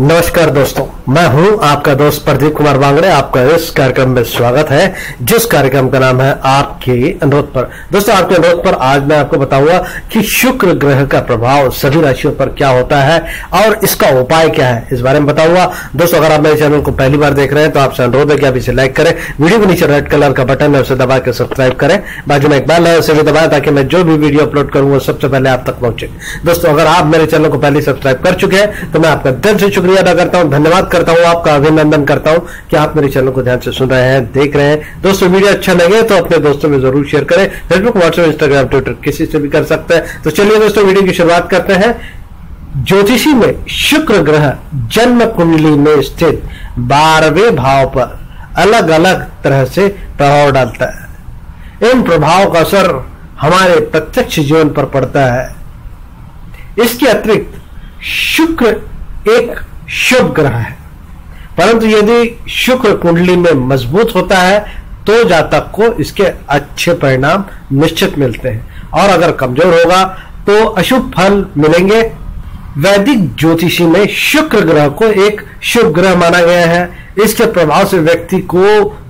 नमस्कार दोस्तों, मैं हूँ आपका दोस्त प्रदीप कुमार बांगड़े, आपका इस कार्यक्रम में स्वागत है, जिस कार्यक्रम का नाम है आपके अनुरोध पर। दोस्तों, आपके अनुरोध पर आज मैं आपको बताऊँगा कि शुक्र ग्रह का प्रभाव सभी राशियों पर क्या होता है और इसका उपाय क्या है, इस बारे में बताऊँगा। दोस्तों, अगर आप मेरे चैनल को पहली बार देख रहे हैं तो आपसे अनुरोध है कि आप इसे लाइक करें, वीडियो के नीचे रेड कलर का बटन है, उसे दबा के सब्सक्राइब करें। बाजू में एक बेल है, उसे भी दबाएँ ताकि मैं जो भी वीडियो अपलोड करूँ, वो सबसे पहले आप तक पहुँचे। दोस्तों, अगर आप मेरे चैनल को पहले सब्सक्राइब कर चुके हैं तो मैं आपका दिल से शुक्रिया अदा करता हूँ, धन्यवाद करता हूँ, आपका अभिनंदन करता हूँ कि आप मेरे चैनल को ध्यान से सुन रहे हैं, देख रहे हैं। दोस्तों, वीडियो अच्छा लगे तो अपने दोस्तों में ज़रूर शेयर करें। फेसबुक व्हाट्सएप इंस्टाग्राम ट्विटर किसी से भी कर सकते हैं। तो चलिए दोस्तों, वीडियो की शुरुआत करते हैं। ज्योतिषी में शुक्र ग्रह जन्म कुंडली में स्थित बारहवें भाव पर अलग अलग तरह से प्रभाव डालता है। इन प्रभाव का असर हमारे प्रत्यक्ष जीवन पर पड़ता है। इसके अतिरिक्त शुक्र एक शुभ ग्रह है। परंतु यदि शुक्र कुंडली में मज़बूत होता है तो जातक को इसके अच्छे परिणाम निश्चित मिलते हैं। और अगर कमज़ोर होगा तो अशुभ फल मिलेंगे। वैदिक ज्योतिषी में शुक्र ग्रह को एक शुभ ग्रह माना गया है। इसके प्रभाव से व्यक्ति को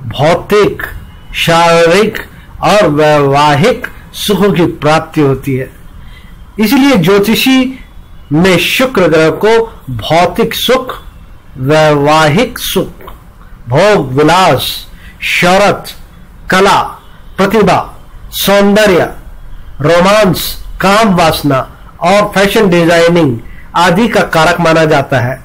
भौतिक, शारीरिक और वैवाहिक सुखों की प्राप्ति होती है। इसलिए ज्योतिषी में शुक्र ग्रह को भौतिक सुख, वैवाहिक सुख, भोग विलास, शौरत, कला, प्रतिभा, सौंदर्य, रोमांस, काम वासना और फ़ैशन डिज़ाइनिंग आदि का कारक माना जाता है।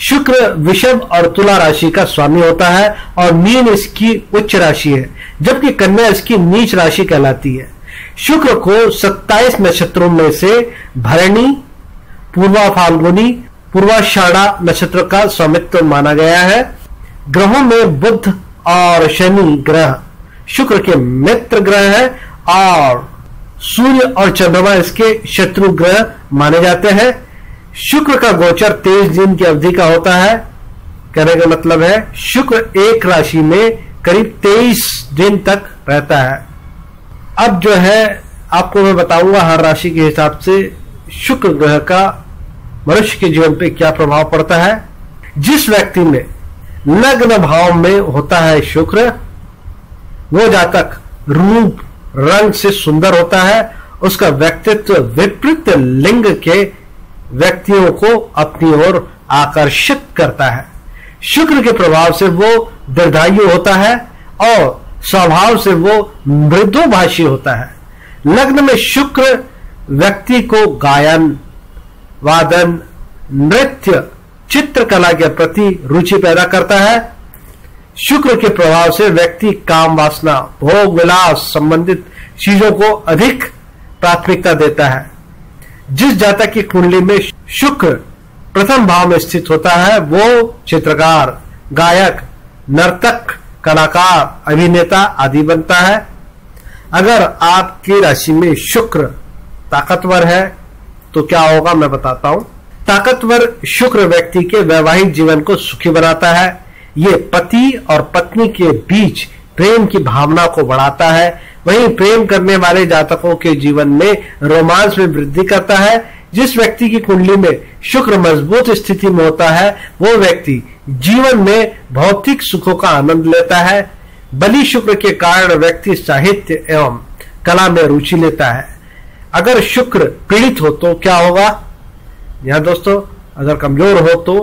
शुक्र विषम और तुला राशि का स्वामी होता है और मीन इसकी उच्च राशि है, जबकि कन्या इसकी नीच राशि कहलाती है। शुक्र को 27 नक्षत्रों में से भरणी पूर्वा फाल्गुनी पूर्वाषाढ़ा नक्षत्र का स्वामित्व माना गया है। ग्रहों में बुद्ध और शनि ग्रह शुक्र के मित्र ग्रह है और सूर्य और चंद्रमा इसके शत्रु ग्रह माने जाते हैं। शुक्र का गोचर तेईस दिन की अवधि का होता है। कहने का मतलब है, शुक्र एक राशि में करीब तेईस दिन तक रहता है। अब जो है, आपको मैं बताऊँगा हर राशि के हिसाब से शुक्र ग्रह का मनुष्य के जीवन पे क्या प्रभाव पड़ता है? जिस व्यक्ति में लग्न भाव में होता है शुक्र, वो जातक रूप, रंग से सुंदर होता है। उसका व्यक्तित्व विपरीत लिंग के व्यक्तियों को अपनी ओर आकर्षित करता है। शुक्र के प्रभाव से वो दीर्घायु होता है और स्वभाव से वो मृदुभाषी होता है। लग्न में शुक्र व्यक्ति को गायन वादन, नृत्य, चित्रकला के प्रति रुचि पैदा करता है। शुक्र के प्रभाव से व्यक्ति काम वासना, भोग विलास संबंधित चीज़ों को अधिक प्राथमिकता देता है। जिस जातक की कुंडली में शुक्र प्रथम भाव में स्थित होता है, वो चित्रकार, गायक, नर्तक, कलाकार, अभिनेता आदि बनता है। अगर आपकी राशि में शुक्र ताकतवर है तो क्या होगा मैं बताता हूँ। ताकतवर शुक्र व्यक्ति के वैवाहिक जीवन को सुखी बनाता है। ये पति और पत्नी के बीच प्रेम की भावना को बढ़ाता है। वहीं प्रेम करने वाले जातकों के जीवन में रोमांस में वृद्धि करता है। जिस व्यक्ति की कुंडली में शुक्र मज़बूत स्थिति में होता है, वो व्यक्ति जीवन में भौतिक सुखों का आनंद लेता है। बलि शुक्र के कारण व्यक्ति साहित्य एवं कला में रुचि लेता है। अगर शुक्र पीड़ित हो तो क्या होगा? यहाँ दोस्तों, अगर कमज़ोर हो तो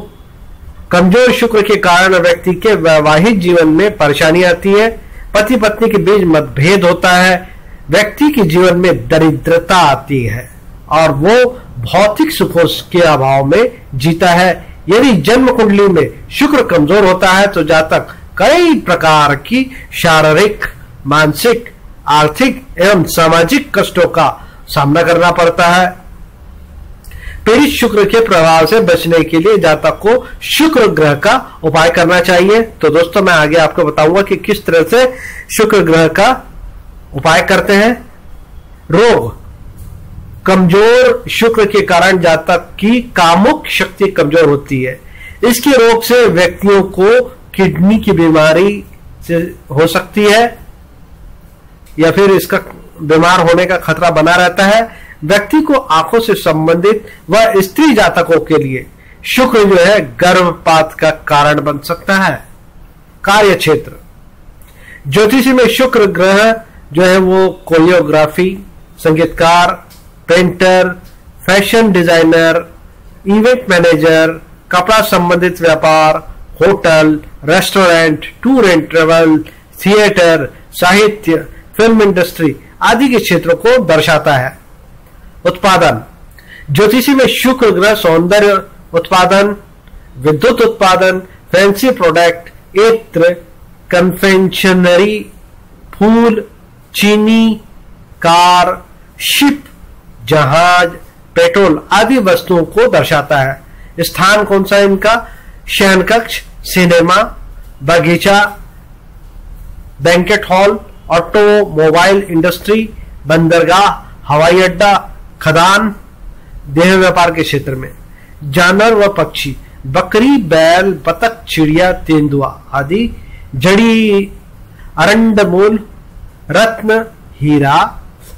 कमज़ोर शुक्र के कारण व्यक्ति के वैवाहिक जीवन में परेशानी आती है पति पत्नी के बीच मतभेद होता है, व्यक्ति के जीवन में दरिद्रता आती है, और वो भौतिक सुखों के अभाव में जीता है। यदि जन्म कुंडली में शुक्र कमज़ोर होता है तो जातक कई प्रकार की शारीरिक, मानसिक, आर्थिक एवं सामाजिक कष्टों का सामना करना पड़ता है। पीड़ित शुक्र के प्रभाव से बचने के लिए जातक को शुक्र ग्रह का उपाय करना चाहिए। तो दोस्तों, मैं आगे आपको बताऊँगा कि किस तरह से शुक्र ग्रह का उपाय करते हैं। रोग, कमज़ोर शुक्र के कारण जातक की कामुक शक्ति कमज़ोर होती है। इसके रोग से व्यक्तियों को किडनी की बीमारी से हो सकती है, या फिर इसका बीमार होने का खतरा बना रहता है। व्यक्ति को आँखों से संबंधित व स्त्री जातकों के लिए शुक्र जो है गर्भपात का कारण बन सकता है। कार्य क्षेत्र ज्योतिषी में शुक्र ग्रह जो है वो कोरियोग्राफी, संगीतकार, painter, fashion designer, event manager, कपड़ा संबंधित व्यापार, hotel, restaurant, tour and travel, theatre, साहित्य, फ़िल्म इंडस्ट्री आदि के क्षेत्रों को दर्शाता है। उत्पादन। ज्योतिषी में शुक्र, ग्रह, सौंदर्य उत्पादन, विद्युत उत्पादन फैंसी प्रोडक्ट इत्र कन्वेंशनरी फूल, चीनी, कार शिप जहाज़, पेट्रोल आदि वस्तुओं को दर्शाता है। स्थान कौन सा इनका? शयन कक्ष सिनेमा, बगीचा बैंकेट हॉल ऑटोमोबाइल इंडस्ट्री, बंदरगाह, हवाई अड्डा, खदान, देह व्यापार के क्षेत्र में, जानवर व पक्षी, बकरी, बैल बतख चिड़िया, तेंदुआ आदि, जड़ी, अरंड मूल, रत्न, हीरा,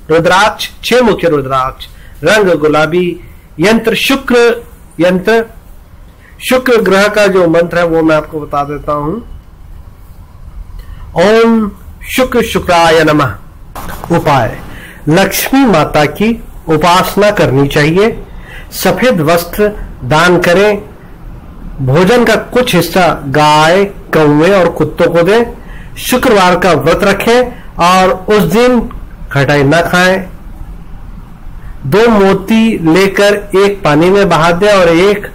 रुद्राक्ष, छह मुख्य रुद्राक्ष, रंग गुलाबी, यंत्र, शुक्र यंत्र, शुक्र ग्रह का जो मंत्र है वो मैं आपको बता देता हूँ। ओम शुक्र शुक्राय नमः। उपाय, लक्ष्मी माता की उपासना करनी चाहिए। सफ़ेद वस्त्र दान करें। भोजन का कुछ हिस्सा गाय, कौवे और कुत्तों को दें। शुक्रवार का व्रत रखें और उस दिन खटाई न खाएँ। दो मोती लेकर एक पानी में बहा दें और एक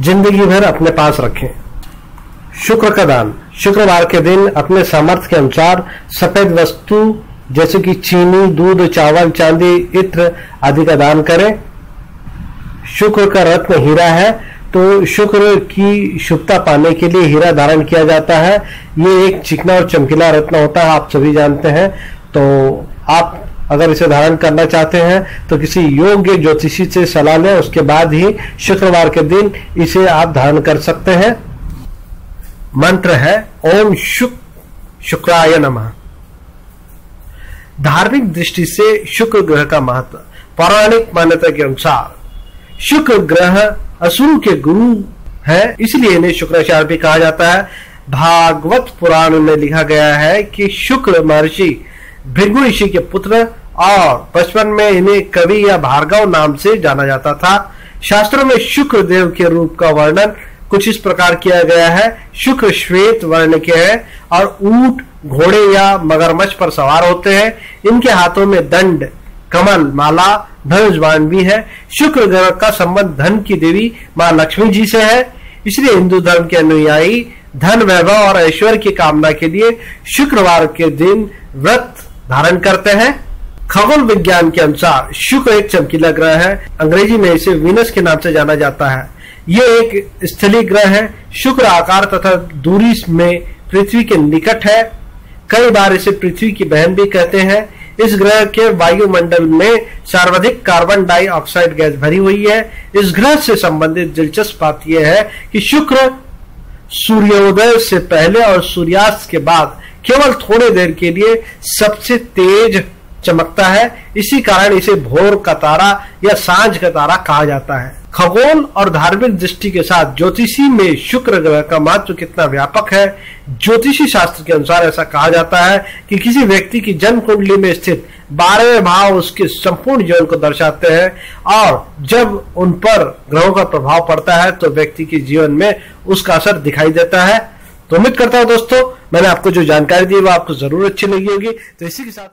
ज़िंदगी भर अपने पास रखें। शुक्र का दान। शुक्रवार के दिन अपने सामर्थ्य के अनुसार सफ़ेद वस्तु, जैसे कि चीनी, दूध, चावल, चांदी, इत्र आदि का दान करें। शुक्र का रत्न हीरा है तो शुक्र की शुभता पाने के लिए हीरा धारण किया जाता है। ये एक चिकना और चमकीला रत्न होता है, आप सभी जानते हैं। तो आप अगर इसे धारण करना चाहते हैं तो किसी योग्य ज्योतिषी से सलाह लें, उसके बाद ही शुक्रवार के दिन इसे आप धारण कर सकते हैं। मंत्र है, ओम शुक, शुक्राय नमः। धार्मिक दृष्टि से शुक्र ग्रह का महत्व, पौराणिक मान्यता के अनुसार शुक्र ग्रह असुर के गुरु है, इसलिए इन्हें शुक्राचार्य भी कहा जाता है। भागवत पुराण में लिखा गया है कि शुक्र महर्षि भृगु ऋषि के पुत्र और बचपन में इन्हें कवि या भार्गव नाम से जाना जाता था। शास्त्रों में शुक्र देव के रूप का वर्णन कुछ इस प्रकार किया गया है। शुक्र श्वेत वर्ण के हैं और ऊट, घोड़े या मगरमच्छ पर सवार होते हैं। इनके हाथों में दंड, कमल, माला धनुष भी है। शुक्र ग्रह का संबंध धन की देवी माँ लक्ष्मी जी से है। इसलिए हिंदू धर्म के अनुयायी धन, वैभव और ऐश्वर्य की कामना के लिए शुक्रवार के दिन व्रत धारण करते हैं। खगोल विज्ञान के अनुसार शुक्र एक चमकीला ग्रह है। अंग्रेज़ी में इसे वीनस के नाम से जाना जाता है। ये एक स्थलीय ग्रह है। शुक्र आकार तथा दूरी में पृथ्वी के निकट है। कई बार इसे पृथ्वी की बहन भी कहते हैं। इस ग्रह के वायुमंडल में सर्वाधिक कार्बन डाइऑक्साइड गैस भरी हुई है। इस ग्रह से संबंधित दिलचस्प बात यह है कि शुक्र सूर्योदय से पहले और सूर्यास्त के बाद केवल थोड़ी देर के लिए सबसे तेज चमकता है। इसी कारण इसे भोर का तारा या साँझ का तारा कहा जाता है। खगोल और धार्मिक दृष्टि के साथ ज्योतिषी में शुक्र ग्रह का महत्व कितना व्यापक है, ज्योतिषी शास्त्र के अनुसार ऐसा कहा जाता है कि किसी व्यक्ति की जन्म कुंडली में स्थित बारहवें भाव उसके संपूर्ण जीवन को दर्शाते हैं और जब उन पर ग्रहों का प्रभाव पड़ता है तो व्यक्ति के जीवन में उसका असर दिखाई देता है। तो उम्मीद करता हूँ दोस्तों, मैंने आपको जो जानकारी दी वो आपको ज़रूर अच्छी लगी होगी। तो इसी के साथ